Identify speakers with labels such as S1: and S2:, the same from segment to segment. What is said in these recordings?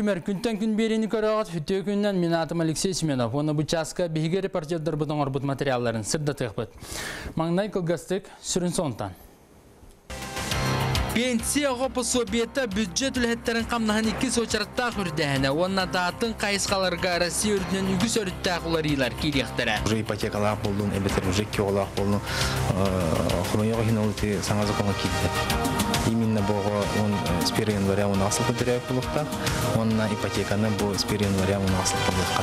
S1: Түмер күнтен күн берени көрөгөт хүтө күннен мен атым Алексей Семенов. Оны бу часка биһиги репортердер бутон орбут материалларын сырда тыгбыт. Маңнай кылгастык сүрүн сонтан. Пенсияға пособиета бюджет үлһеттерін қамнаһан икки сочараттаа хүрдәһенә, онна датын кайыскаларга Россия үрдүнен үгүс өрүттää куларыйлар килиэхтере.
S2: Уже ипотекалар болдун, эбетер уже кеолар болдун. Хумайога хиналыты саңа законга килди. Именно бого он с 1 января он асыл көтөрөк. Онна ипотеканы бу с 1 января он асыл кылыкка.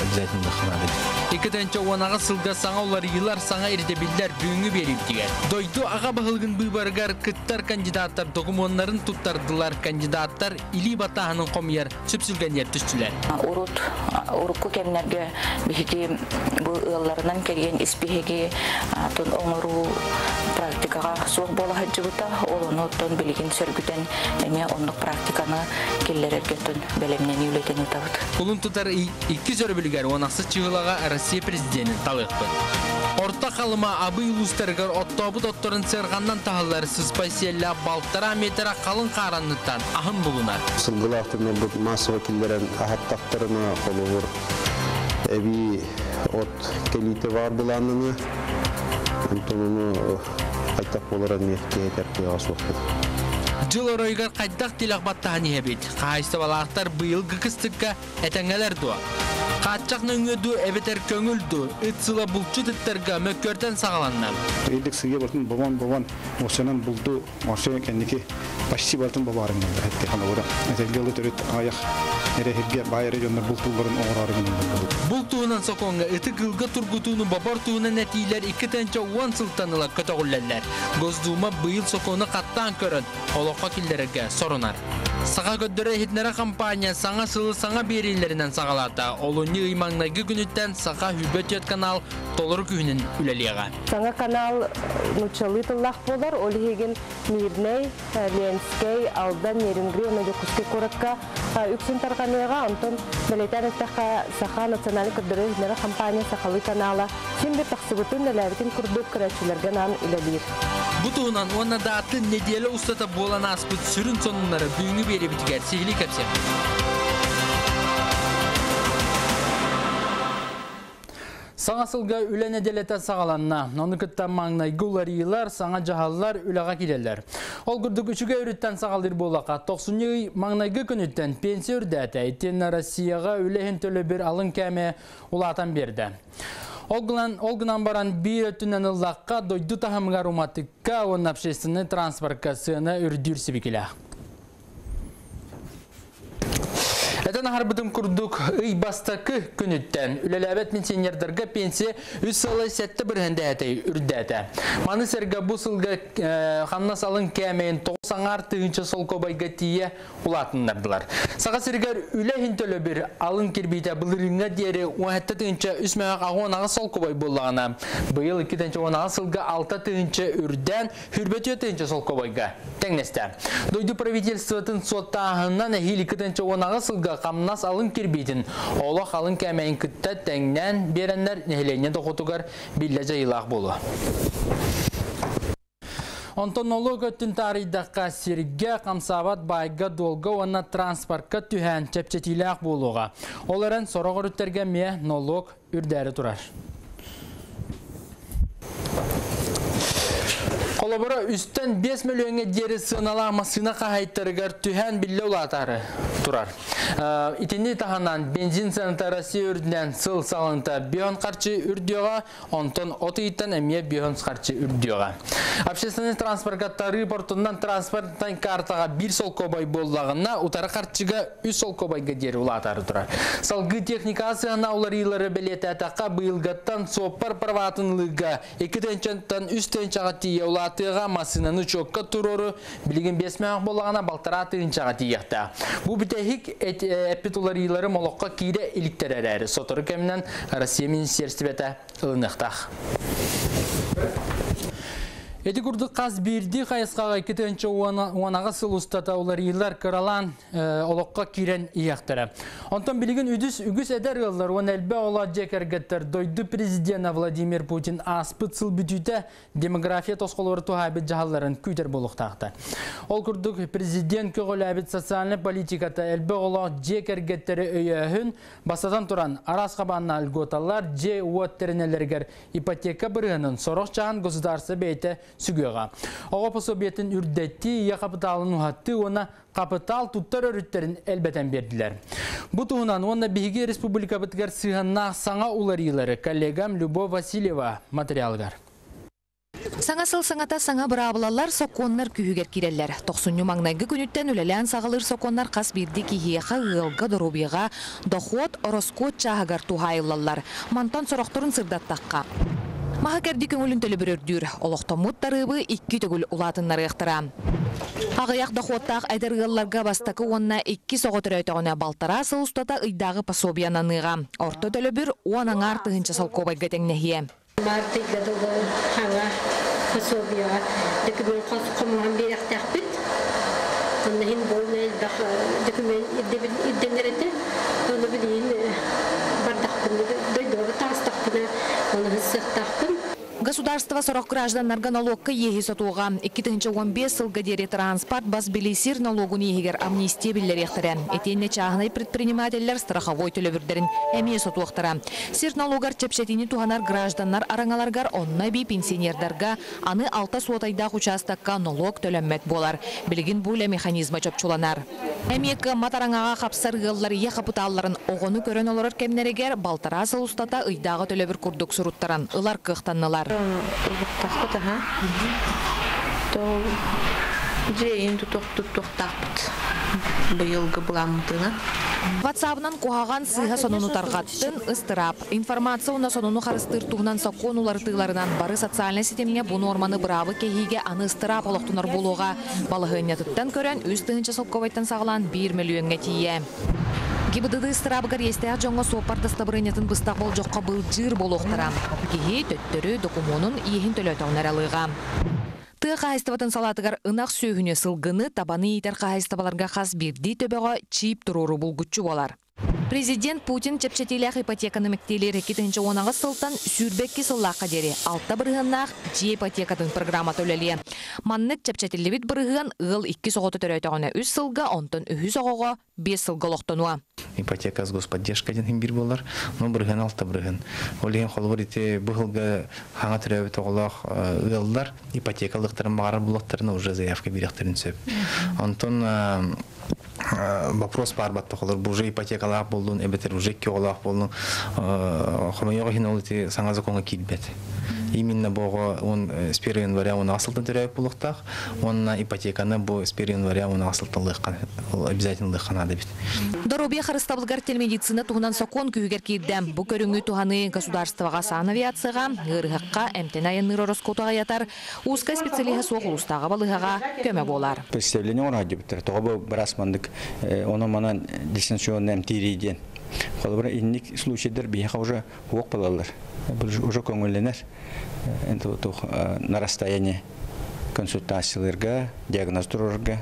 S2: Обязательно ханады.
S1: Икетенче онага сылга саңа уларыйлар саңа ирдебиллер бүгүнгү берип дигер. Дойду ага бахылгын быйбаргар кыттар кандидаттар документтарын туттардылар кандидаттар или батаһынын комьер сүпсүлгенер түстүлер.
S3: урут урукку кемнерге бихити бу ылларынан келген испихеги тон оңору суох бола хаджыбыта олону тон билигин сөргүтен эме оннук практиканы келлерерге тон белемнен үлетен утабыт
S1: Улун тутар икки сөрбүлгер онаксы чыгылага Россия президенtin талыкпы. Орта қалыма абы улустаргар оттобут отторын сырганнан тахаллар спасиялла балтара метра қалын қаранныттан ахын булунар.
S4: сылгылаахтыны бу массовый киллерен ахаттактарына колугур эби от келите бар буланыны онтонуну айтак болоран мехкеетер кыясуокпут
S1: Жыл оройгар қайдақ тилақ баттағын ебет. Қайсы балақтар бұйыл гүкістікке әтәңелер дуа. Қатчақ нөңөду әбетер көңілду. Үтсыла бұлчу түттіргі мөккөрден сағаланнам.
S5: Эдик сыге бартын бабан бабан осынан булду оше кенники почти бартын бабарын гэнди хэтти хана ура. Этелгелы төрөт аяк эре хирге байыры жондар бултулларын оңорары гэнди.
S1: Бұл туынан соқонға үті гылға тұргутуыны бабар туынан нәтилер икі тәнчі уан сылтаныла көтіғілләлер. Гоздуыма бұйыл соқоны қаттан көрін, олыққа кілдерге сорынар. Саға көддірі хитнері компания саңа сылы саңа берейлерінен сағалата. Олуны ыймаңнайғы күніттен саға хүбет ет канал толыр күйінін үлелеға.
S6: Саңа канал нучалы тыллах болар, олихеген Мирней, Ленскей, Алдан, Нерингри, оныды куске коракка үксін тарғанеға, онтон белетен эстаха саха национальный кырдыры хитнері компания сақалы канала симбір тақсығытын әләретін күрдік көрәтшілерге нан үлелер.
S1: Бұтуынан оны да аты неделі ұстата болан аспыт сүрін сонынлары бүйіні бері бітігер сегілі кәпсек. Саңа сылға үлән әделеті сағаланна. Оны күттен маңнай гуларилар, саңа жағалылар үліға келелер. Ол күрдік үшіге үріттен сағалдыр болақа. 90 маңнайғы күніттен пенсия үрдәті. Еттен Россияға үләхін төлі бір алын кәме ұлатан берді. Олгынан олгынан баран bir өтүнен ыллаққа дойду тахамға руматыкка он общественный транспортка сыны үрдүр сибикилә. Әтен харбытым күрдік үй бастакы күніттен. Үлеләбет пенсионердарға пенсия үз сылы сәтті бір хәнді әтей үрдәті. Маны сәргі бұл сылғы қанна салын кәмейін тоғсаңар түйінші сол көбайға тие ұлатындардылар. Саға сәргер үле хинтөлі бір алын кербейті бұлырыңа дері 17 түйінші үс мәғақ ағуан аға сол көбай болағына. Бұйыл 2-тінші он аға сылғы 6 түйінші үрден хүрбет түйінші сол көбайға. Тәңнесті. Дойды правительствотын соттағынан әхил 2-тінші он аға қамнас алын кербейтін. Олық алын кәмәйін күтті тәңнен беренлер нәхілене доқытуғар білі жайылақ болу. Онтонолог өттін таридаққа сирге қамсабат байға долғы онна транспортқа түхән чәпчетиләқ болуға. Оларын сорағыр үттерге ме налог үрдәрі тұрар. Қолабыра үстен 5 миллионға дері сынала масына қағайттырығар түхән білі ұлатары тұрар. Итінде тағанан бензин саната Россия үрдінен сыл салынта бион қарчы үрдіоға, онтон оты иттен әмие бион қарчы үрдіоға. Общественный транспорттары портундан транспорттан картаға бір сол кобай боллағына, утары қарчыға үс сол кобайға дері ұлатары тұрар. Салғы техникасы олар илары білеті әтаққа бұйылғаттан сопар парватынлыға, чаға тие улатыға масынаны чокка турору билген бесмәң болағына балтара тыынчаға тиекті. Бұл бітәхік эпитуларилары молоққа кейде иліктер әрәрі. Сотыры кәмінен Россия Министерстветі ылынықтақ. Эти курдук қаз бирди қайысқаға кетенче уанаға сыл ұстата олар елар кыралан олыққа кирен ияқтары. Онтан білген үдіс үгіс әдер ғылдар, он әлбә ола жекергеттер дойды президент Владимир Путин аспыт сыл бүтүйті демография тосқолары тухайбет жағаларын күйтер болуқтақты. Ол курдук президент көгіл әбет социальный политиката әлбә ола жекергеттері өйәхін басадан туран арас қабанна льготалар же уаттерінелергер ипотека бірігінің сорық жағын государство бейті сүгөға. Оға пособиетін үрдетті, я капиталын ухатты, она капитал туттар өріттерін әлбәтен берділер. Бұ туғынан онна Беге Республика бұтгар сығанна саңа уларилары коллегам Любов Васильева материалгар.
S7: Саңа сыл саңата саңа бұрабылалар соққонлар күйігер киреллер. Тоқсыню маңнайғы күніттен үлелән сағылыр соққонлар қас бірді кейхеға ғылға дұрубиға дохуат ороскот чағығар тухайылалар. Мантан сұрақтырын сырдаттаққа. Маха кәрді көңілін төлі бір өрдүр. Олықтамут тарыбы икки төгіл улатынлары ықтыра. Ағаяқ дохуаттақ әдірғылларға бастақы онна икки соғытыр өйтіғіне балтара сылыстата ұйдағы пасобиянаныға. Орто төлі бір уанан артығынша салқобай гәтеңнехие.
S8: Марты гадылы хаңа болны дақ документ.
S7: Государство сорок гражданларға налогка ехи сотуға 2015 сылға дере транспорт бас билисир налогун ехигер амнистия биллер ехтірі. Этенне чағынай предпринимателлер страховой төлөбірдерін әмие сотуақтыра. Сир налогар чепшетини туханар гражданлар араңаларгар онна би пенсионердарға аны алта суотайдақ участакка налог төлөммет болар. Білігін бұлі механизма чөпчуланар. Әмиекка матараңаға қапсар ғыллар е оғыны көрін олар кемнерегер балтара сылустата ұйдағы төлөбір күрдік сұруттаран, ылар кықтаннылар.
S9: Тахпыт, аха. То жейін тұтоқтақпыт. Бұйылғы бұламытына.
S7: Ватсабынан кухаган сыха сонуну таргаттын ыстырап. Информация уна сонуну харыстыр тугнан сокон улартыларынан бары социальный сетемне бу норманы бравы кехиге аны ыстырап олоқтунар болуға. Балығынятыттан көрен үз тыгынча сокковайттан сағылан 1 миллионға тие. Гибдыды ыстырабыгар естея жоңға сопар дастабырынетін быстақ бол жоққа бұл жыр болуқтыра. Кехи төттөрі докумонун иехин төлөтауынар алыға. Ты қайыстыбатын салатыгар ынақ сүйгіне сылгыны табаны етер қайыстыбаларға қас бірді төбеға чип тұруру бұлгүтчу болар. Президент Путин чепчетилях ипотеканы мектейлері кетінші онағы сылтан сүрбекке сыллаққа дері. Алтта бірғыннақ же ипотекатын программа төлелі. Маннық чепчетилі бит бірғын ғыл 2 соғыты төрөйтіғіне 3 сылға, онтын 3 соғыға 5 сылға лоқтануа.
S2: ипотека с господдержка ден бир болар но бирген алта хаңа төрөбүт оголох ылдар ипотекалыктарын багар булактарына уже заявка сөп онтон вопрос бар уже ипотекалаак болдун эбетер уже кеолаак болдун хомойого хинолити саңа законга килбет именно бого он с 1 января он асылтын төрөп булуктак онна ипотеканы бу с 1 января он асылтын лыккан обязательно лыккан бит
S7: Доробия харыстабылгар телемедицина туғынан сокон күйгер кирдем. Бу көрүңү туханы государствоға сан авиацияға, ғырғыққа, әмтен айынныр ороскотуға ятар, узка специалиха соқ ұлыстағы балығаға көмі болар.
S5: Представление он ради бітір. Тоға бұл бір асмандық, оны манан дистанционный. Қолы бір инник случайдер бейха уже оқ балалар. Уже көңілленер. Это вот на расстоянии консультацияларга, диагностурарга.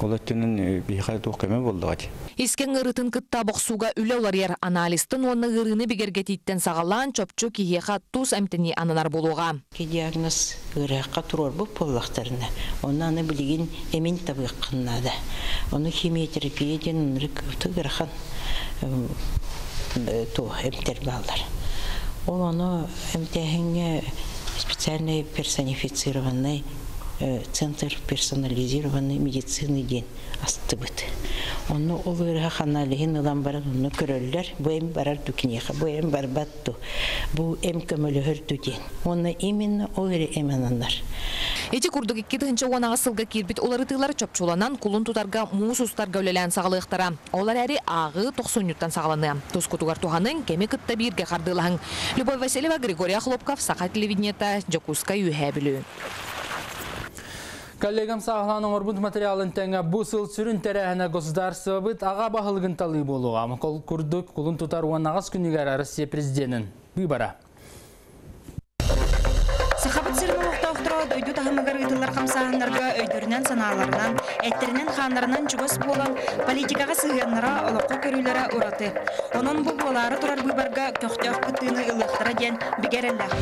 S5: Ол өттінің бейха туқ көмі болды ғады.
S7: Искен ырытын кытта боксуга үле олар ер аналистын оны ырыны бигергетиттен сагалан чопчу киеха тус әмтini ананар болуға.
S9: Ки диагноз ыраққа тұрор бұл поллақтарына. Оны аны білген эмин табыққынна да. Оны химиотерапия ден көпті ыраққан Э, ту эмтербалдар. Ол оно эмтехинге специальный персонифицированный э, центр персонализированной медицины день. Астыбыт. Оны ол ырыға ханалыхин ылан баран оны көрөллер, бу эм барар дүкінеха, бу эм барбатту, бу эм көмөлөһөр дүден. Оны именно ол ыры эманандар.
S7: Эти курдук икки тыгынча уанаға сылга кирбит олары тыйлар чопчуланан кулун тутарга муус устарга өлелән сагалыктара. Олар әри ағы 90 сагаланы. Тускутугар туханын кеме кытта бирге кардылаһың. Любовь Васильева, Григорий Хлопков, Саха телевидениета, Жокуска юһәбилүү.
S1: Коллегам сағыланың орбунд материалын тәңі бұ сыл сүрін тәрәхіне государство бұд аға бағылығын талы болуға. Мұқыл күрдік құлын тұтар уанағыз күнігер Россия президентін. Бұй бара.
S10: Сахабат сирмалықта оқтырады дойду тахымыгар ытылар камсааннарга өйдөрүнөн санааларынан, эттеринен хандарынан чугас болан политикага сыгыннара олоққа көрүлөрө ураты. Онон бу болары турар выборга көктөк кытыны ылыктара ден бигереллах.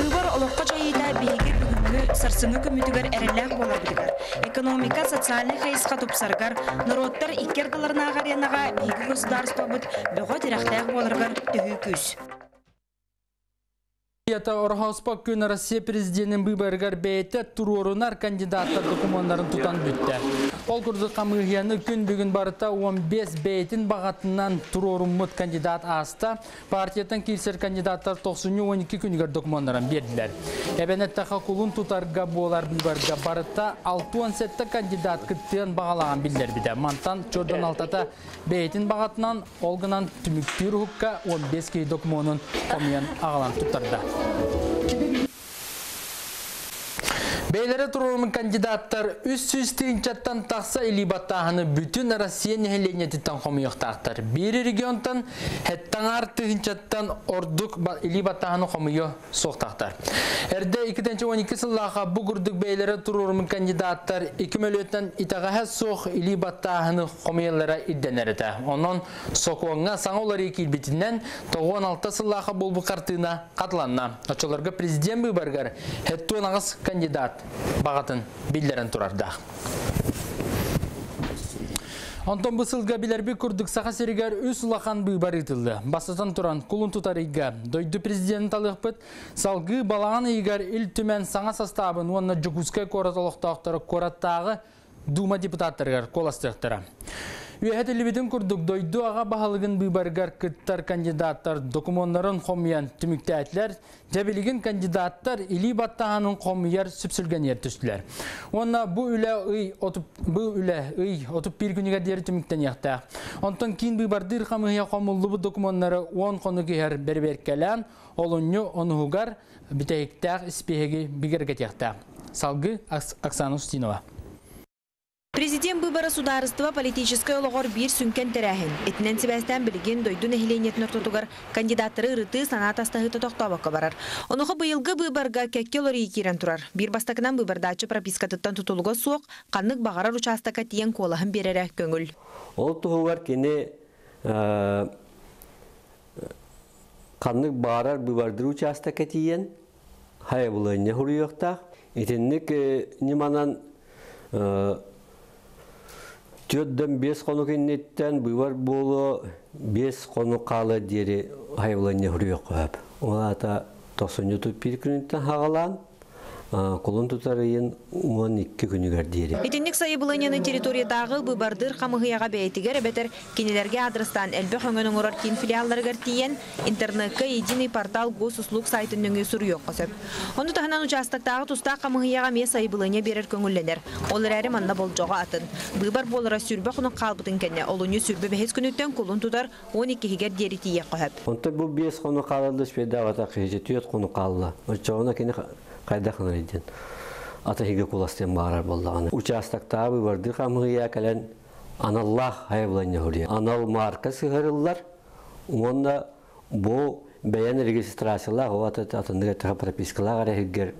S10: Выбор олоққа жайыда бейгер бүгүнгү сарсыңы көмүтүгөр эреллах болар бидигер. Экономика, социальный хайыска тупсаргар, народтар иккер кыларына гаренага бейги государство бут бөгө тирахтах боларгар төһү күз.
S1: Ята Орхауспак күн Россия президентінің бүйбәргер бәйті турорунар кандидаттар документтарын тұтан бүтті. Ол күрді қамығияны күн бүгін барыта 15 бәйтін бағатынан туроруммыт кандидат аста партиятын келсер кандидаттар 90-12 күнігер документтарын берділер. Әбәнеттаға құлын тұтарға болар бүйбәрге барыта 6-17 кандидат күттен бағалаған білдер біді. Мантан Чордан алтата бәйтін бағатынан олғынан түміктер хұққа 15 кей документын қомиян ағалан тұттарды. Thank you. Бейлері тұрылымын кандидаттар үс сүстігін чаттан тақса илибаттағыны бүтін Россия нехеленетіттен қомиықтақтар. Бері регионтан хеттаңар тығын чаттан ордық илибаттағыны қомиы соқтақтар. Әрді 2-12 сыллаға бұғырдық бейлері тұрылымын кандидаттар 2 мөлеттен итағаға соқ илибаттағыны қомиялары идденерді. Онын соқуыңа саңолары екілбетінен 96 сыллаға болбы қартына қатыланна. Очыларға президент бұйбарғар хеттуын ағыз кандидат бағатын білдерін тұрарда. Антон бұсылға білербі күрдік сақа серігер үс ұлақан бұйбар етілді. Басытан тұран құлын тұтарыға дойды президент алықпыт, салғы балаған егер ил түмен саңа састабын, онына кораталықтақтары кораттағы Дума депутаттарығар коластықтары. Үйәхет елібетін күрдік дойду аға бағалығын бұйбарғар күттар кандидаттар документтарын қомиян түміктәтлер, жәбелеген кандидаттар или баттағанын қомияр сүпсілген ертүстілер. Онна бұ үлі ұй отып бір күнігер дері түміктен яқта. Онтан кейін бұйбардыр қамығия қомылы бұ документтары 10 қоны кейер бербер кәлән, олынны онығығар бітәйіктәқ іспеге бігерге яқта. Салғы Оксана Устинова.
S11: Президент выбора сударыства политической олығыр бір сүнкен тәрәхін. Этінен сібәстен білген дойду нәхиленетін ортотугар кандидаттары ұрыты санат астағыты тоқтабаққа барар. Онығы бұйылғы выборға кәкке олары екерен тұрар. Bir бастакынан выбордачы пропискатыттан тұтылығы суық, қанық бағарар участака тиен колағын берері көңіл.
S12: Ол тұғығар кені қанық бағарар выбордыр участака тиен, хай бұлы не хұрыйықтақ. Етіннік неманан Төдден бес қону кеннеттен бұйвар болу бес қону қалы дері хайвланне хүріе қойып. Ола ата 90 бір күнінттен хағалан, Колун тутарыйын 12 күнігер дейірі.
S11: Итинник сайы бұланияның территориядағы бұбардыр қамығыяға бәйтігер әбетер кенелерге адрестан әлбі хөңінің ұрар кен филиалларығар тиен интернетке единый портал госуслуг сайтының өсір yok қосып. Оны тағынан участақтағы тұста қамығыяға ме сайы бұлания берер көңілленер. Олар әрі манна бол жоға атын. Бұбар болыра сүрбі құны қалбытын кәне. Олыны сүрбі бәхес күніттен колун тутар 12 хигер дері тие қойып.
S12: Онта бұл 5 құны қалады спедавата қиже түйет құны қалды. Очауына кені қайда қынырден. Ата хиге куластен барар болдағаны. Участактағы барды қамығыя кәлен аналлах хайвлanya хурия. Анал марка сыгырылар. Онда бу бәян регистрациялар это атындыга та пропискалар хигер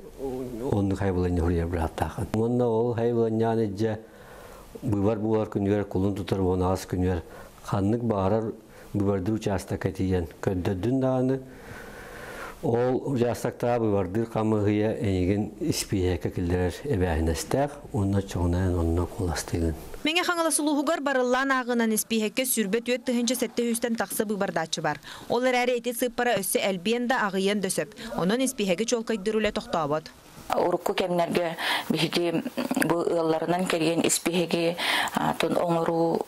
S12: онды хайвлanya хурия браттаган. Онда ол хайвлanya же бывар булар күнүгөр кулун тутар оны ас күнүгөр ханнык барар быварды участок этиен көддөдүн даганы Ол участокта бывардыр камыгыя энеген испиэке килдер эбәһинестәк, онна чоңнан онна коластыгын.
S11: Меңе хаңала сулуһугар барыллан агынан испиһекке сүрбет өт тыһынча сетте хүстен тақсы быбардачы бар. Олар әрі эти сыппара өссө әлбиен да агыйын дөсөп. Онон испиһеге чолкайдыруле тоқтабот.
S3: урукку кемнерге бихити бу ылларынан келген испихеги тон оңору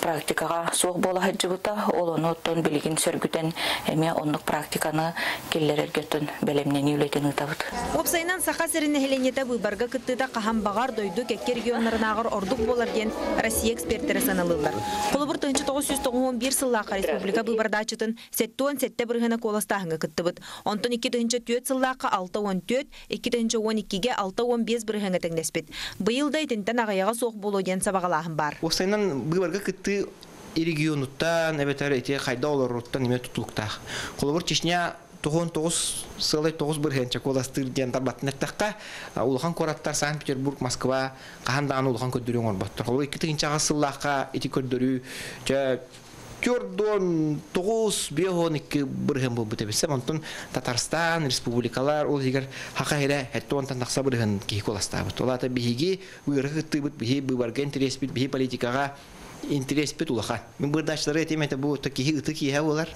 S3: практикага суох бола хаджыбыта олону тон билигин сөргүтен эме оннук практиканы келлерергетен белемнени үлетен ытабыт
S11: Опсайынан саха серине хеленете выборга кыттыда кахан багар дойду кекке регионнарынагыр ордук болар ден Россия эксперттері саналылар. Колубур тыгынчы 991 сыллака республика выбордачытын сеттуан сетте бырыгына коластахыңа кыттыбыт. Онтон 2 тыгынчы төт сыллака 614, 2 тыгынчы 12-ге 6-15 бырыгына теңдеспит. Быйыл да итинтен агаяга соқ болу ден сабагалаһын бар.
S13: Осайнан выборга кытты регионуттан, эбетер эти тутулуктах. Колубур Чечня тоғыз сылай коластыр кораттар санкт петербург москва кахандаан улахан көддөрүң Татарстан, республикалар, ол егер онтан тақса бырыгын кейі коласта бұт. Ол ата бігеге бұйрығы қытты бұт, бігі бұйбарға интерес бит улахан. Мен бырдачлары этим это бу такие ыты кие олар.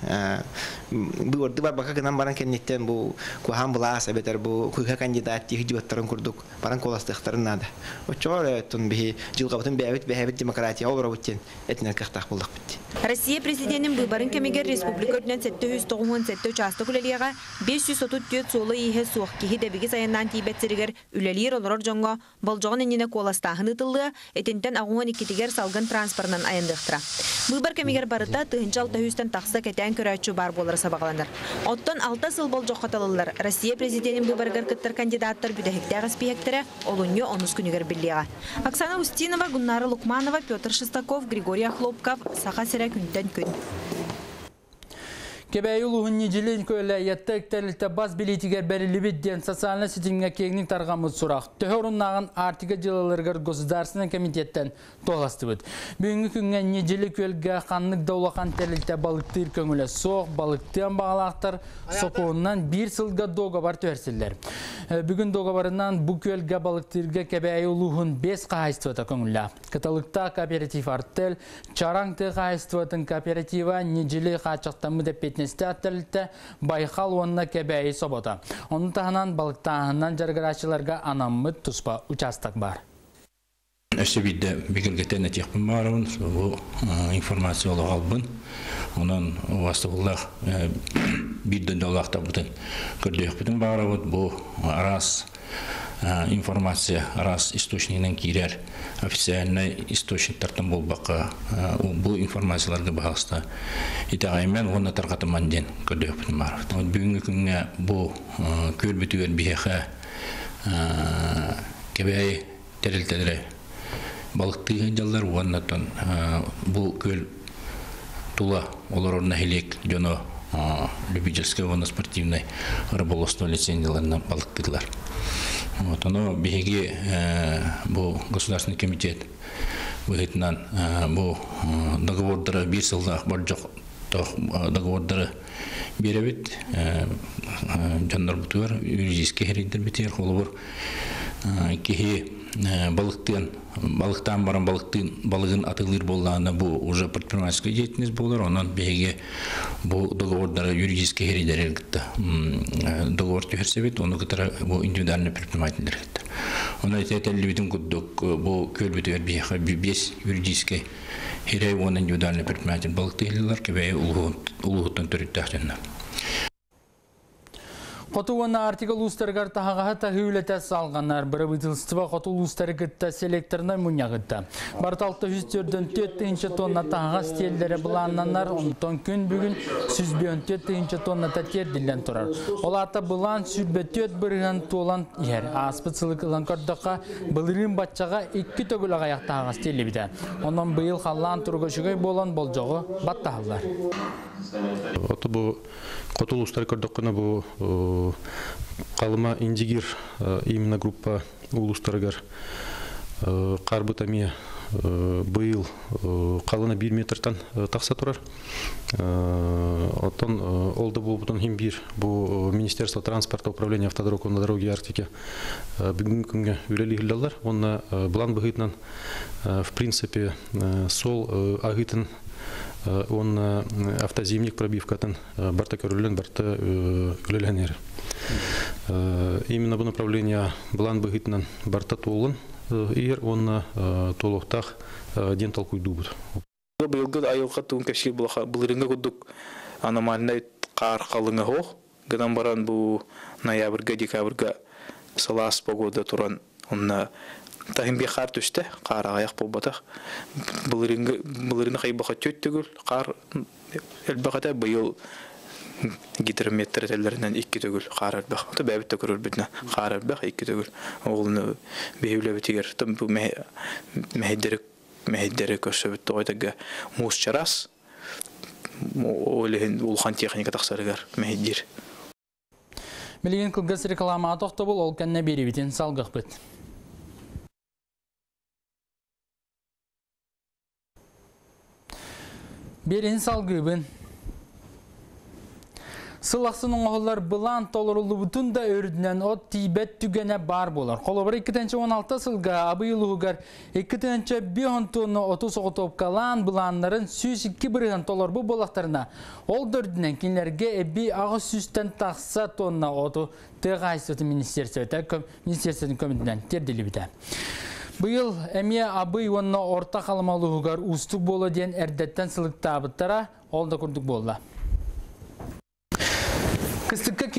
S13: Бу орды бар бака гынан баран кеннеттен бу кухан була сабетер бу куха кандидат тиги жибаттарын курдук. Баран коластыктарын нада. Очор тун би жылга бутун бәбит бәбит демократия олар буттен этнер кахтах булдык бит.
S10: Россия президентин выбарын кемегер республика өтінен 797 участок үлелиға 534 солы ihe суық кихи дәбігі сайыннан тейбәтсірігер үлелер олар жоңға болжоғын еніне коластағын ұтылы, әтінтен ағуын икетігер салгын транспорнан айындықтыра. Выбар кемегер барыта тыгынчал тәхүстен тақсы кәтән көрәтші бар болар сабағаланыр. Оттон алта сыл болжоқ қаталылар Россия президентин выбаргар кыттар кандидаттар бүдәхіктәғі спиектері олуньо онус күнігер біліға. Оксана Устинова, Гуннара Лукманова, Петр Шестаков, Григорий Хлопков, Саха күнтен күн.
S1: Кебәй улуғын нежелен көйлі етті әктәрілті баз билетігер бәрілібедден социальный сетімге кегнің тарғамыз сұрақ. Төхоруннағын артиға жылылырғыр государственный комитеттен тоғасты бұд. Бүгінгі күнге нежелі көлге қанлық даулақан тәрілті балықтыр көңілі соқ, балықтыян бағалақтар соқуынан бір сылға доға бар төхерсілер. Бүгін доға барынан бұл көлге балықтырға улуғын 5 қағайстывата көңілі. Каталықта кооператив артел, чараңты қағайстыватын кооператива нежелі қачақтамы деп несте аттылыты байқал онына кәбәйі собота. Оның тағынан балықтағынан жарғырашыларға анаммыт тұспа участок бар.
S14: Өсібейді бігілгетен әтекпін баруын, бұл информация олы қалбын. Онан вастығылақ бірді долақта бұтын көрдек бұтын баруын, бұл арас информация раз источнигинен кирер официальный источниктардан болбаққа бұл информацияларға бағыста итағаймен оны тарқатыман ден көрдөп бар. Бүгінгі күнге бұл көл бүтігер бияқа кебей терілтелері балықтыған жалдар оннатан бұл көл тула олар орна хелек жоно любительская воно спортивной рыболовство лицензияларына балықтырлар. Вот, оно беги бұл государственный комитет. Выгытынан бұл договордары бір сылда бар жоқ договордары беребит жандар бутуар юридический херидер битер холобор кихи балықтан балықтан баран балықтын балығын атылыр болғаны бұл уже предпринимательская деятельность болар. Онан беге бұл договордары юридический херидер элгитте договор түхерсебет оны кытара бұл индивидуальный предпринимательдер гитте оны айтетелибитин куддук бұл көлбүтер бияха бес юридический херей оны индивидуальный предприниматель балыкты хелилар кебе улугуттан төрүттахтенна
S1: Қотуына артикл ұстарғар тағаға тағыйлеті салғанар бірі бұтылстыва қоту күтті селекторына мұнияғытты. Барталты жүздерден 4 тонна тағаға стелдері бұланнанар, онтон күн бүгін сүзбен 4 тонна тәтер дилен тұрар. Ол ата бұлан сүрбе 4 бірген ер. Аспыцылық ланкордыққа бұлырын батчаға 2 төгіл ағаяқ тағаға стелі біді. Онын бұйыл қалан тұрғышығай болан бол жоғы баттағылар.
S15: Оты бұл Котулустар көрдөккөне бу калыма индигир именно группа улустаргар карбытами быйыл калына бир метртан такса турар. Отон олды бул бутун хим бир бу министерство транспорта управления автодорог на дороге арктики бүгүнкү күнгө үлели хиллалар онна булан быгытнан в принципе сол агытын он автозимник пробивкатын барта көрүлөн барта үлеләнер. Именно бу направление блан быгытнан барта толын иер он толуктах дентал куйдубут.
S16: Быйылгы айылга тугун кешир булырыңга кудук аномальный кар калыңы хох. Гынан баран бу ноябрьга декабрьга салас погода туран онна Тахин би қар түсті, қар аяқ болбатақ. Бұлырыны қайбақа төт түгіл, қар әлбақата бұйыл гидрометр тәлләреннән ике түгел қар әлбақ. Та бәбит тә күрер битне. Қар әлбақ ике түгел. Оғылны бейүлә битигер. Тым бу мәһиддәре мәһиддәре көсөбит тойдага мус чарас. Олehen улхан техника тақсарыгар мәһиддер.
S1: Билеген кылгас реклама тоқты бұл ол кәнне беребітен салғық бұд. Берен салгыбын. Сылақсының оғылар бұлан толырылы бұтын да өрдінен от тейбет түгене бар болар. Қолыбыр 2-16 сылға абыйлығығар 2-5 тонны 30 оғытопкалан бұланларын сүйс 2 бірген толыр бұл болақтарына. Ол дөрдінен кенлерге әбі ағы сүстен тақса тонна оту тығайсыты министерсетін көмінден терделі біді. Бұйыл әме абый онына орта қалымалығығар ұстық болы ден әрдеттен сылықтабыттара ол да күрдік болды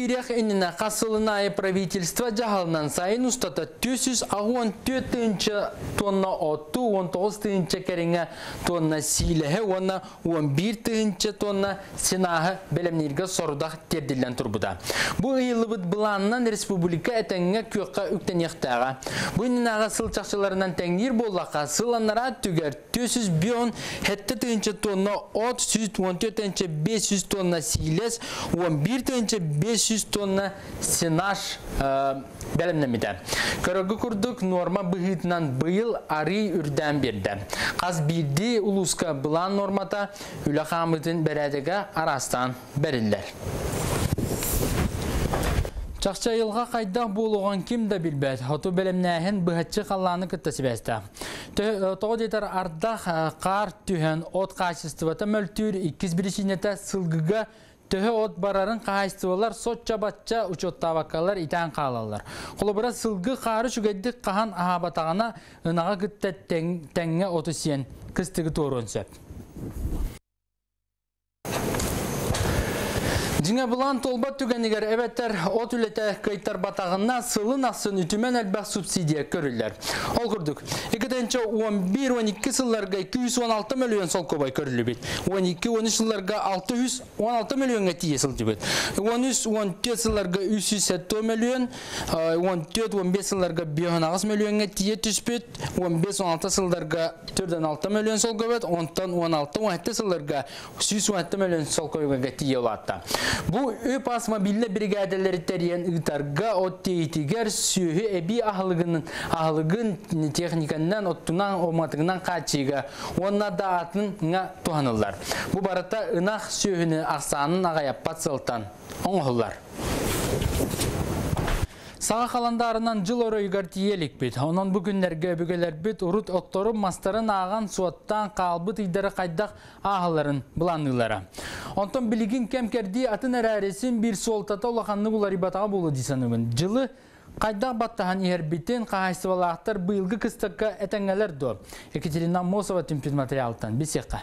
S1: кирех инна қасылынай правительство жағалынан сайын ұстата 414 тонна отты, 19-ші кәріңе тонна силігі, оны 11 тонна синағы білімнерге сорудақ терділден тұрбуда. Бұл ұйылыбыт бұланынан республика әтәңге көкқа үктенектаға. Бұйнын ағасыл чақшыларынан тәңдер болла қасыланара түгер 401 хетті тонна от, 500 тонна силес, 11-ші 500 300 тонна сенаж бәлемнемеде. Көрігі күрдік норма бұғытынан бұйыл ари үрден берді. Қаз бірді ұлысқа бұлан нормата үліқамытын бәрәдігі арастан бәрілдер. Чақча йылға қайда болуған кем да білбәт. Хату білімнәһін бұхатчы қалланы күттәсібәсті. Тоғдетар арда қар түйен от қачыстывата мөлтүр 201 сылгыға Төһө от барарын қағайстывалар сотча батча учоттабаккалар итән қалалар. Қолыбыра сылғы қары жүгәдді қахан ахабатағына ынаға күтті тәңге оты сиен кістігі торын сөп. Жиңа бұлан толба түгенігер әбәттер от үлеті кайттар батағына сылын асын үтімен әлбәқ субсидия көрілер. Ол күрдік. 2-11-12 сылларға 216 миллион сол көбай көрілі бет. 12-13 сылларға 616 миллионға тие сылды бет. 13-14 сылларға 370 миллион, 14-15 сылларға 5 миллионға тие түс бет. 15-16 сылларға 4-6 миллион сол көбет. 10-16-17 сылларға 116 миллион сол көбайға тие олатта. Бу өп ас мобильный бригадалары тәрен ыйтарга от тейтигер сүйі әби ахылыгын ахылыгын техниканнан оттунан оматыгынан качига онна да атын ңа туханылар. Бу барата ынах сүйіні ақсанын ағаяппат сылтан оңғылар. Саға қаландарынан жыл оройгар тиелік бет. Онан бүгінлерге бүгелер бет урут оттору мастарын аған суаттан қалбыт идары қайдақ ағыларын бұланылары. Онтан білігін кәмкерді атын әрәресін бір солтата олақанны бұлар ибатаға болу дейсанығын. Жылы Қайдақ баттаған ербеттен қағайсывалақтар бұйылғы кыстыққа әтәңгелер до. Екатерина Мосова. Бесеққа.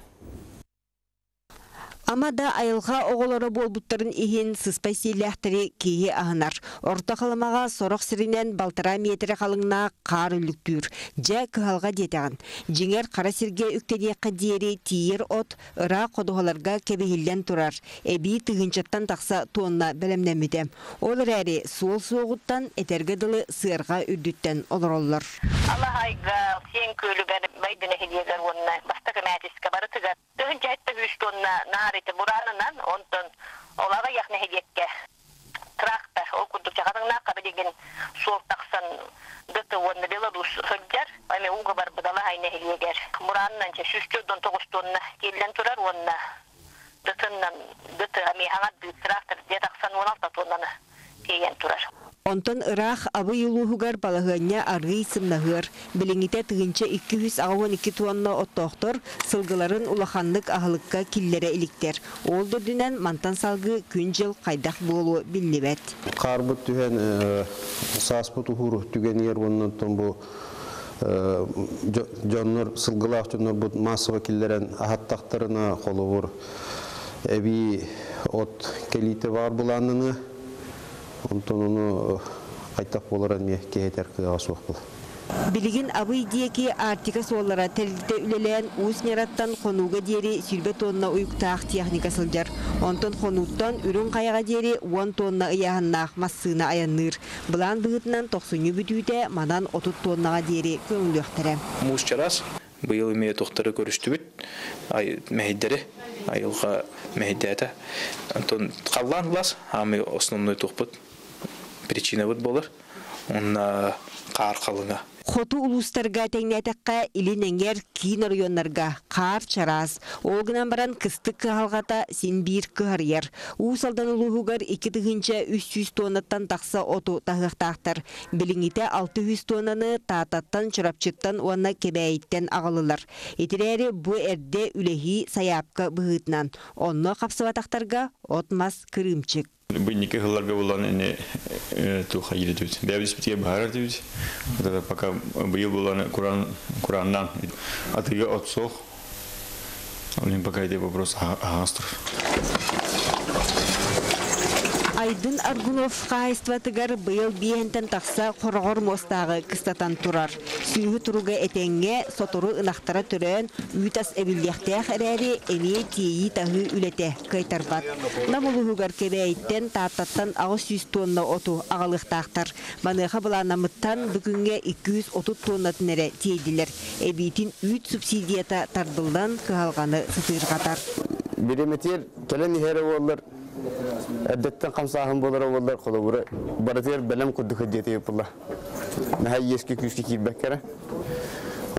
S17: Амада айылға оғылары болбуттарын ихин сыспай сейләқтірі кейі ағынар. Орта қаламаға сорық сірінен балтыра метрі қалыңна қар үліктүр. Жа күхалға детаған. Жеңер қара сірге үктедеққа дейері тиер от ыра қодуғаларға кебехілден тұрар. Әбі тығынчаттан тақса туынна бәлемнәмеді. Олар әрі суыл соғыттан әтерге дылы сырға үрдіттен
S18: onunla bastaka matiska barı tıgar. Dön cahette hüş tonna olaga yakne hediyekke. Traktor o kuduk çakadın nakabe degen sol taksan dıtı onunla Belarus hıggar. Ayme uga bar budala hayne hediyeger. Buranından çe şüş çördün toğuz tonna gelen turar onunla. Dıtından dıtı ame hangat büyük traktor diye taksan 16 tonnanı keyen turar.
S17: Онтон ырах абы юлуһугар балаһыання аргый сымнаһыр. Билиңите тыгынча 212 тонна оттоохтор сылгыларын улаханнык ахылыкка киллере иликтер. Ол дүрдүнен мантан салгы күн жыл кайдах болу биллибет.
S4: Карбыт түһен сааспыт ухур түген ер оннан бу жоннор сылгылаах жоннор бу массово киллерен ахаттактарына холовур эби от келите бар буланыны онтон ону кайтак болоран ме кеетер кыга суок бол
S17: Билигин абый диеки артика суоллара тәлдите үлелән уус нераттан хонуга диери сүрбе тонна уюктаах техника сылжар. Онтон хонуттан үрүн каяга диери 10 тонна ыяханнаах массыына аянныр. Булан быгытынан 90 бүтүүтэ манан 30 тоннага диери көңүлөктөрө.
S16: Муус чарас быйыл эме тохтары көрүштүбүт. Ай мәһиддери айылга мәһиддәтә. Антон каллан лас, ами основной тухпут. Причина вот болар онна қар қалыңа
S17: Хоту улустарга теңнәтәккә илин эңер кийин районнарга кар чарас. Ол гынан баран кыстык кыhalgата син бир кыарьер. Усалдан улугугар 2 тыгынча 300 тоннаттан такса оту тагыктактар. Билиңите 600 тоннаны тататтан чырапчыттан уанна кебәйттен агалылар. Итирәре бу эрде үлеһи саяпка быгытнан. Онно капсыбатактарга отмас кырымчык.
S5: Бынники хылларга булан эне туха бахар дибез. Это пока быел булан Куран Кураннан атыга отсох. Олин пока иде вопрос астр.
S17: Айдын Аргунов хайстватыгар быйыл биентен тақса қорғор мостағы кыстатан турар. Сүйі туруга этенге сотору ынақтара түрен үйтас әбілдяқтақ әрәрі әме тейі тағы үлете кайтарбат. Намылуғығар кебәйттен тааттаттан ағыз 100 тонна оту ағалықтақтар. Баныға бұланамыттан бүгінге 230 тонна тінері тейділер. Әбейтін үт субсидията тардылдан кығалғаны сытырғатар.
S19: Биреметер келен әдеттен қамсағын болар олар қолы бұры баратер бәлем құдды қыдеті епіла. Мәхай ескі күшкі кейбәккәрі.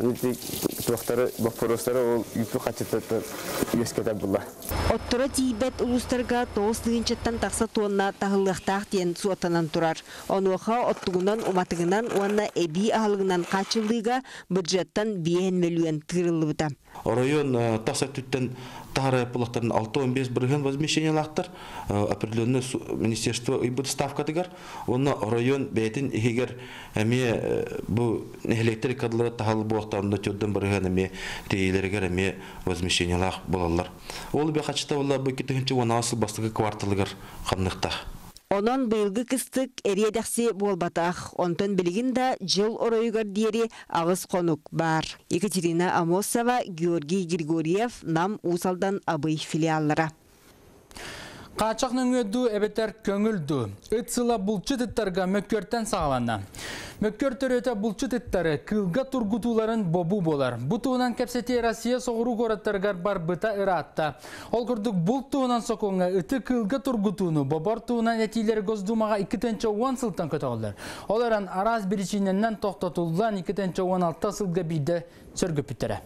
S19: Туақтары, бақпыростары ол үпі қачыты ескетер бұла.
S17: Оттора тибет улустарга тоғыз тыгынчаттан тақса тонна тағылықтақ ден суатанан турар. Онуға оттугунан уматыгынан уанна эби ахалыгынан қачылыға бюджеттан биен миллион тырылыбыта.
S20: район тасаттүттен тары пулактарын 6-15 бірген возмещениялақтар определенный министерство ыйбыт ставкатыгар оны район бәйтін егер әме бұл нехелектер кадлары тахал буақтарында төдден бірген әме тейелергер әме возмещениялақ болалар. Ол бе қачыта олар бұл кетігінші оны асыл бастығы кварталыгар қаннықта
S17: Онон быйылгы кыстык эриэдэхси буолбатах, онтон билигин да жыл оройгар диери агыс конук бар. Екатерина Амосова, Георгий Григорьев, нам усалдан абый филиаллара.
S1: Қачақның өдді әбетер көңілді. Үтсіла бұлчы тұттарға мөккөрттен сағаланна. Мөккөр төрөте бұлчы тұттары кылға тургутуларын бобу болар. Бұтуынан кәпсете Россия соғыру қораттарғар бар бұта ыратта. Ол күрдік бұл туынан соқуңа үті кылға тургутуыны бобар туынан әтилері госдумаға 2-тенчі 10 сылтан көті олар. Оларан араз бірішіненнен тоқтатылдан 2-тенчі 16 сылға бейді сөргі піттірі.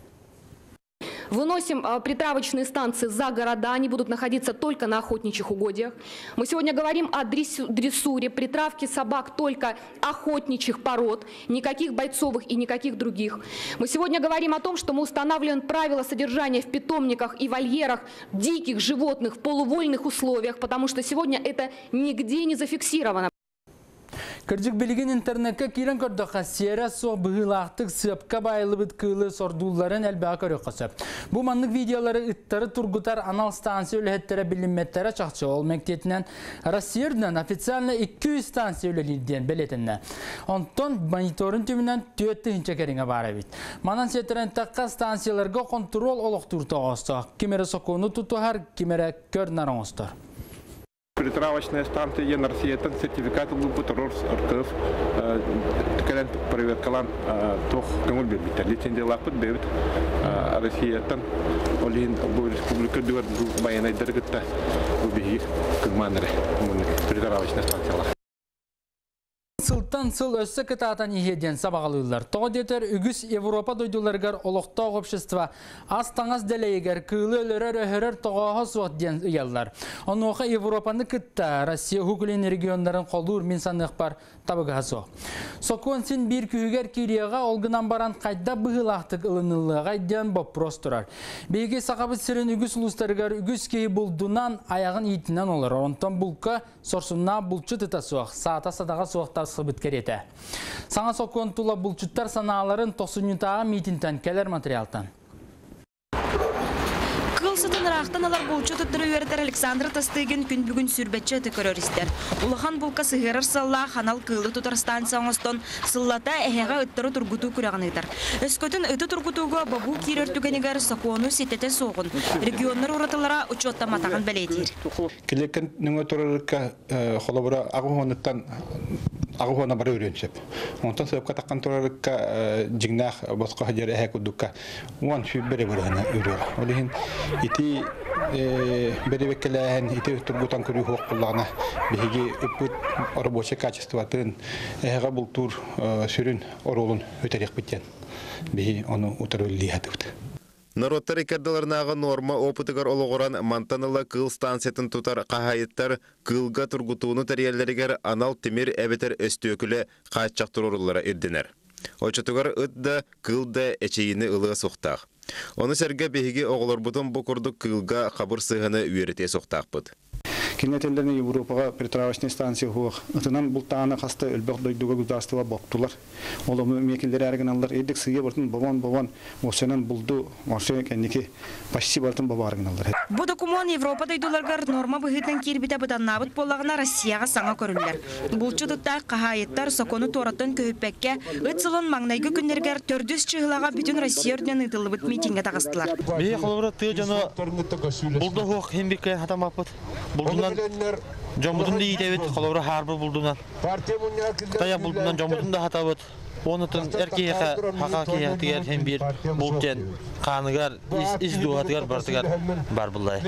S21: Выносим а, притравочные станции за города, они будут находиться только на охотничьих угодьях. Мы сегодня говорим о дрессу- дрессуре, притравке собак только охотничьих пород, никаких бойцовых и никаких других. Мы сегодня говорим о том, что мы устанавливаем правила содержания в питомниках и вольерах диких животных в полувольных условиях, потому что сегодня это нигде не зафиксировано.
S1: Кырдык билигин интернетке кирен көрдөка сера со быгылактык сыпка байлы бит кылы сордулларын элбаа көрө косып. Бу маннык видеолары ыттары тургутар анал станция өлөһеттере билимметтере чакчы ол мектетинен Россиядан официально 200 станция өлөлиден белетинне. Онтон мониторын түмүнөн төттү хинчекеринге бара бит. Манан сетерен такка станцияларга контрол олоктур тоосто. Кимере сокуну тутухар, кимере көр нароңостор.
S22: Притравочная станция Ен Россиятан сертификат был путурор РКФ тükelen проверкалан тох көңіл бербейтер. Лицензиялар пут бебит Россиятан олин бу республика дүгөр баянай дыргытта бу биги кылманыры притравочная станциялар.
S1: Сылтан сыл өссі кытаатан ихеден сабағалылар. Тоғы детер үгіс Европа дойдуларгар олықтау общества аз таңаз дәлейгер кылы өлөрөр өһөрөр тоғаға суат ден ұяллар. Онуға Европаны кытта Россия хукулин региондарын қолуыр мен санық бар табыға соқ. Сокуан син бір күйігер кирияға олгынан баран қайда бұғылақтық ылынылыға ден тұрар. Бейге сақабы сірін үгіс ұлыстарығар үгіс кейі бұлдунан аяғын итінен олар. Онтан бұлқа сорсунна бұлчы тұта суақ, саата садаға суақтар сыбыт кереті. Саңа сокуан тула бұлчыттар саналарын тоқсынютаға митинтен келер материалтан.
S10: Кылсытын рахтан алар болчу үйертер Александр Тастыгин күн бүгін сүрбетчі террористер. Улахан булка сыгырыр салла ханал кылы оңостон сыллата эхега ыттыры тургуту күрәгынытар. Өскөтін ыты тургутуга бабу кирер түгенігер сакуону сетете соғын. Учетта матаган бәлетир.
S22: Келекен нөңө турарыкка холобура агуһонуттан агуона бары фи бере берена үрөр. Олихин ити беребеккеләһен ити тургутан көрү хук куллана. Биһиги үпүт рабочий качестватын эһега бултур сүрүн оролун өтерек биттен. Биһи оны утырылли хатыт.
S23: Народтар икердаларнағы норма опытыгар олығыран мантанылы кыл станциятын тутар қағайыттар кылға тургутууну тәрелерігер анал темир әбетер өстөкілі қайтчақтыр орылары үрдінер. Очатугар ыдда кылда эчейіні ылығы соқтақ. Оны сәрге беһиги оғылар бұтын бұқырды кылға қабыр сығыны үйерете соқтақ бұд.
S22: Кинетеллерне Европага притравочный станция хуак. Атынан бул тааны хаста өлбөк дойдуга государство боптулар. Олы мекелдер әрген алар эдик сыйы бартын бабан бабан осенен булду орше кенники почти бартын баба арген алар.
S10: Бу документ Европа дойдуларгар норма быһытын кирбите бытаннабыт боллагына Россияга саңа көрүлләр. Булчудукта кахайыттар сокону торатын көһүппекке ыцылын маңнайгы күннергер төрдүс чыгылага бүтүн Россия өрден ытылыбыт митингге тагыстылар.
S24: Бие Калган Булдунан жомутун дийтебит холора харбы булдунан. Тая булдунан жомутун да хатабыт. Онутун эркеха хака кия тигер хем бир бултен каныгар ис дуатыгар бартыгар бар буллай.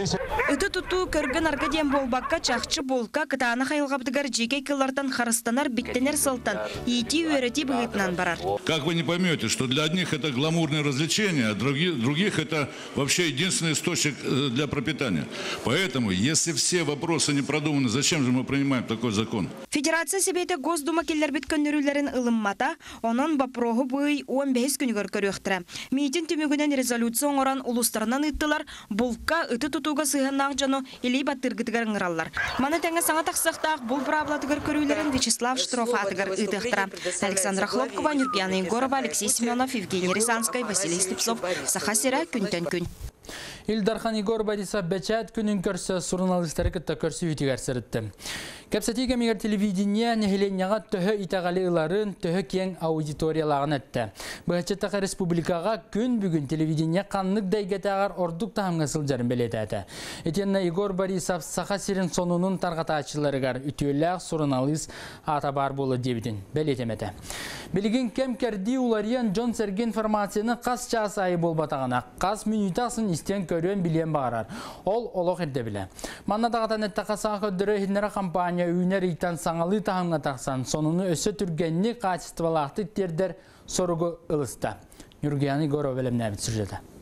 S10: Ыты туту көргөн арга дем болбакка чакчы болка хайылгаптыгар жеке кыллардан харыстанар биттенер сылтан ити үйрөти быгытынан барар.
S25: Как вы не поймете, что для одних это гламурное развлечение, а других, других это вообще единственный источник э, для пропитания. Поэтому, если все вопросы не продуманы, зачем же мы принимаем такой закон?
S10: Федерация себейте Госдума келлер бит көннөрүлөрүн ылыммата, онон бапрогу бый 15 күнүгөр көрүктүрө. Митин түмүгүнөн резолюция оңоран улустарынан ыттылар, булка ыты тутууга сыйганнаак жону илей баттыргытыгар ыңыраллар. Маны теңе саңа таксактаак бул проблатыгар көрүүлөрүн Вячеслав Штров атыгар ытыктыра. Александра Хлопкова, Нурпьяна Егорова, Алексей Семенов, Евгений Рязанский, Василий Слепцов, Сахасера, Күнтен күн.
S1: Илдархан Игор Борисов бәчәт күнін көрсі журналистері кітті көрсі үтігер сірітті. Кәпсәтеге мегер телевидение нехеленяға төһі итағалыларын төһі кең аудиториялағын әтті. Бұғачеттақы республикаға күн бүгін телевидение қанлық дәйгетағар ордық тағымға сылжарын белеті әті. Игор Борисов сақа сирин сонунun тарғатачыларығар үтіөлләқ журналист ата бар болы дебідін белетеметі. Білген кем кәрді улариян Джон Серге информацияны қас час айы болбатағына, қас минутасын истен көрен билен бағарар. Ол олық ерде біле. Манна тағатан әтті қасаға көдірі компания үйінер ийтан саңалы тағымға тақсан, сонуны өсі түргенні қачествалақты тердер соруғы ылыста. Юргияны Горов білімне әбіт.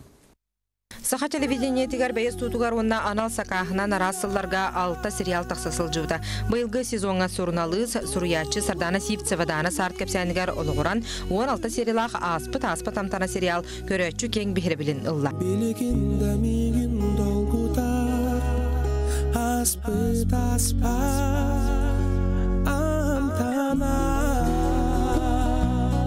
S11: Саха телевидение тигар бәйес тутугар онна анал сакахынан арасылларга алта сериал тақсасыл жууда. Быйылғы сезонға сурналыз, суруячы Сардана Сивцева дана сарт кәпсәнігер олығыран, он алта сериалақ аспыт аспыт амтана сериал көрәтчі кең бихір білін ылла.
S26: Билигинда мигин долгутар, аспыт аспыт амтана.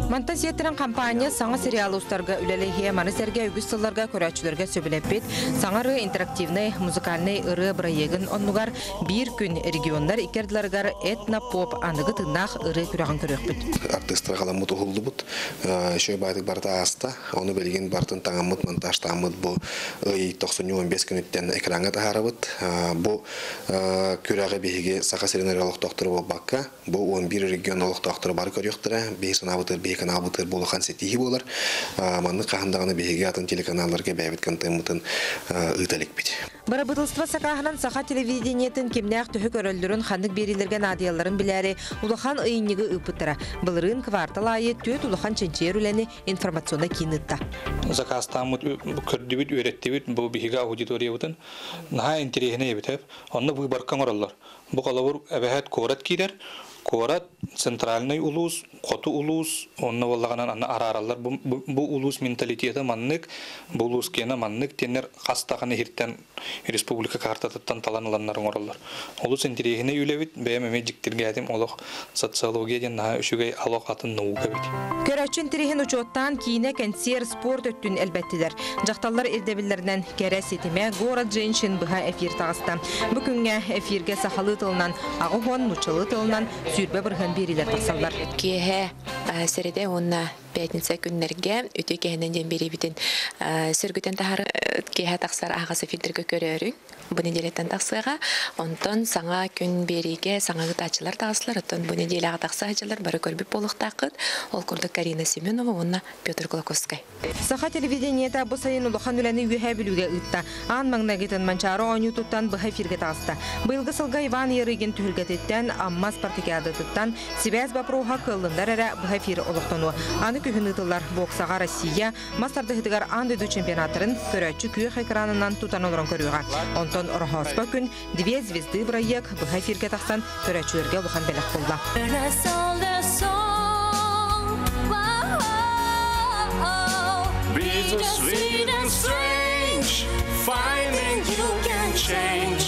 S11: Манта сиеттерен компания саңа сериал устарга үлелехе маны серге үгүстылларга көрәчүләргә сөбелеппит саңары интерактивный музыкальный ыры проегын оннугар бир күн регионнар икердләргәр этно поп аныгы тыннах ыры күрәгән көрәкпит
S27: артисттар халамут ухулдубут еще байтык барта аста. Оны белген бартын таңамыт монтаж тамыт бу. Ый 90-15 күнүттен экранга тахарабыт бу күрәгә биһиге сака сериаллык доктор болбакка. Бу 11 регион олук доктор бар канабытыр булахан сетихи болар манны кахандаганы биһиге атын телеканалларга бәбит контентын ыталик бит
S11: Барабытылства сакаһынан саха телевидениетин кимнәк төһө көрөлдөрүн ханнык берилерге надияларын биләре улахан ыйынныгы ыпытыра. Былырын квартал айы төт улахан ченчер үләне информационна кинытта.
S16: Закастамыт көрдүбүт үйреттибит бу биһиге аудитория бутын. Наха интересне ебитеп, онны бу баркан ораллар. Бу калабур әбәһәт корат кидер. Корат центральный улус, коту улус, онны боллаганан аны араралар. Бу, улус менталитеты маннык, бу улус кена маннык тенер хастаганы хиртен республика картатыттан таланыланнарын ораллар. Улус интересне үлебит, бәйәм мәҗиктиргә әдем олох социология ден наһа үшүгәй алок атын наука бит.
S11: Көрәчүн тирихин учоттан кийне концерт спорт өттүн әлбәттелер. Жакталлар элдебиллерден кере сетиме город женщин быха эфир тагыста. Бу күнгә эфирге сахалы тылынан, агы хон нучылы тылынан сүрбе бырган берилер тасаллар.
S28: Кеһе середе онна
S29: пятница күннерге үтү кеһенен берибитин сөргүтен тахар кеһе таксар агасы фильтрге көрөрүң бу неделеттен таксыга онтон саңа күн бериге саңа тагыслар оттон бу неделяга таксы хачылар бары көрбүп болуктакыт ол курдук карина семенова онна петр кулаковскай
S11: Саха телевидениета бу сайын улахан үләне үһә билүгә ытта. Ан магнагитен манчары оню туттан быһа фирге таста. Быйылгы сылга Иван Ярыгин түлгәтеттән амма спартакиада туттан Сибәз бапроха кылындар әрә быһа фир олохтону. Аны күһүн ытылар боксага Россия мастарды ан дөдү чемпионатын көрәчү күйөх экранынан тутан олорон көрүгә. Онтон орхоспа күн две звезды брайек быһа фирге тахсан
S26: the sweet and strange, finding you can change.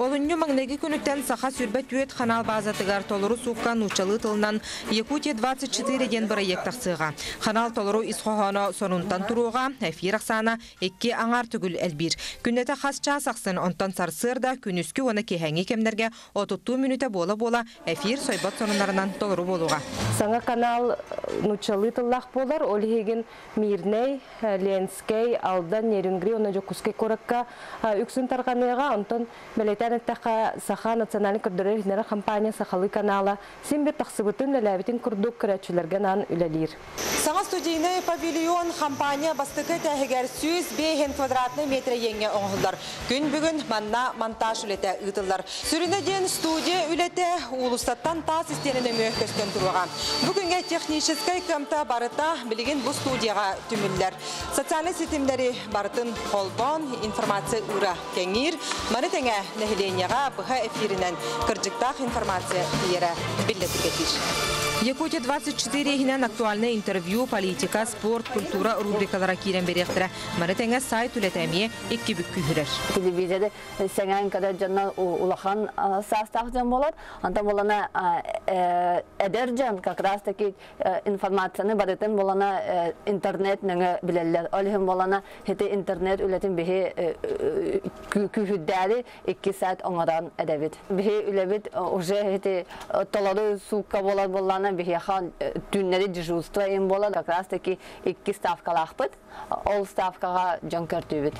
S11: Олунню магнеги күнүттен саха сүрбет түет ханал базатыгар толору суккан учалы тылынан Якутия 24 ден проект тахсыга. Ханал толору исхохоно сонунтан туруга эфир аксана экки аңар түгүл элбир. Күннете хасча саксын онтан сарсырда күнүскү оны кехеңи кемнерге 30 минута бола бола эфир сойбот сонунарынан толору болуга.
S30: Саңа канал нучалы тыллах болар, олихеген Мирней, Ленскей, Алдан, Нерингри, оны жокускай коракка үксүн тарганыга, онтон белетен эттаха саха национальный көрдөрөр хинера компания сахалы канала син бир тахсыбытын ләбитин курдук көрәчүләргә нан үләлир.
S11: Саңа студийный павильон компания бастыкы тәһегәр сүз бейхен квадратный метр еңе оңғылдар. Күн бүгін манна монтаж үлете ұтылар. Сүріне ден студия үлете улустаттан та системені мөк көстен тұруға. Бүгінге техническай көмті барыта білген бұл студияға түмілдер. Социальный сетімдері барытын қолбон информация ұра кеңір. Маны тәңе нәхіленияға бұға эфирінен кіржіктақ информация ері білдеті кетір. Якутия 24 хинен актуальный интервью, политика, спорт, культура рубрикалара кирен беректіре. Маны тәңе сайт үлетәмие икки бүк күйірер.
S31: телевизияда сәңән када жанна улахан састақ жан болот. Анда болана эдер жан как раз таки информацияны барытын болана интернет нәңе билеллер. Олхем болана хете интернет үлетин бихе күһүддәри 2 саат оңадан эдебит. Бихе үлебит уже хете толары сукка болар болана бихе хан түннәри дежурство им болар. Как раз таки 2 ставкалахпыт. Ол ставкага жан кертүбит.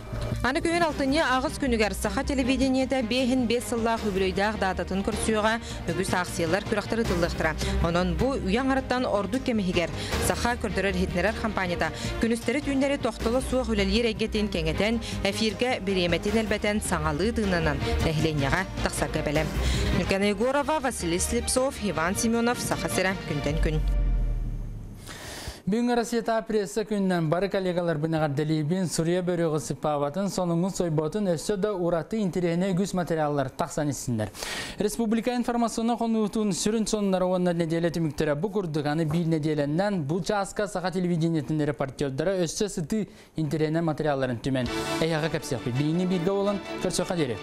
S11: Аны күйін алтыне ағыз күнігер саха телевидениеда бейхін бес сыллақ үбілөйдәғ дататын көрсүйіға үгіс ақсиялар күрақтары тыллықтыра. Онын бұ уяң араттан орду кемігер саха көрдірер хитнерер компанияда күністері түндері тоқтылы суық үлелер егетін кеңетен әфирге береметен әлбәтен саңалы тыңнанан әхленияға тақсарға бәлем. Нүрген Егорова, Василий Слепсов, Иван Семенов, саха сірі күнден күн.
S1: Бүгін Россията пресса күннен бары коллегалар бұнаға дәлейбен Сурия бөріғі сыппаватын, соныңын сойботын өсі да ураты интерене үгіз материаллар тақсан ісіндер. Республика информационы қонуытын сүрін сонынлары онна неделеті мүктері бұл күрдіғаны бил неделеннен бұл жасқа сақа телевидениетін репортердары өсі сыты интерене материалларын түмен. Дере.